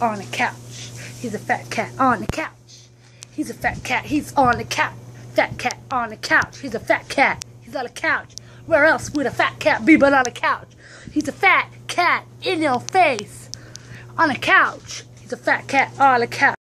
on the couch. He's a fat cat on the couch. He's a fat cat. He's on the couch. Fat cat on the couch. He's a fat cat. He's on the couch. Where else would a fat cat be but on a couch? He's a fat cat in your face. On a couch. He's a fat cat on a couch.